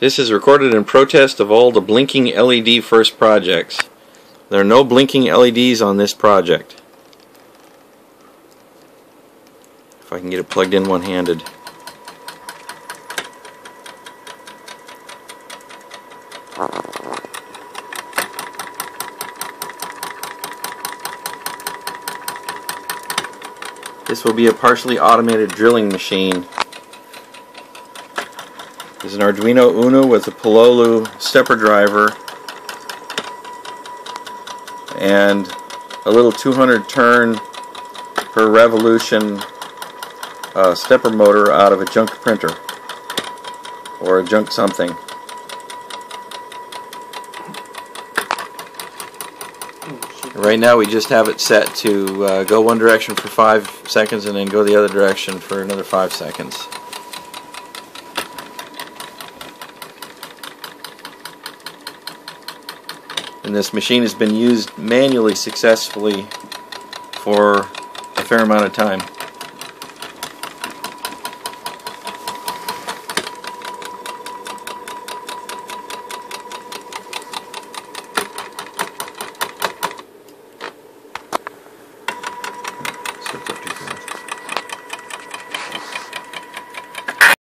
This is recorded in protest of all the blinking LED first projects. There are no blinking LEDs on this project. If I can get it plugged in one-handed. This will be a partially automated drilling machine. There's an Arduino Uno with a Pololu stepper driver and a little 200 turn per revolution uh, stepper motor out of a junk printer or a junk something. Right now we just have it set to uh, go one direction for five seconds and then go the other direction for another five seconds. and this machine has been used manually successfully for a fair amount of time. So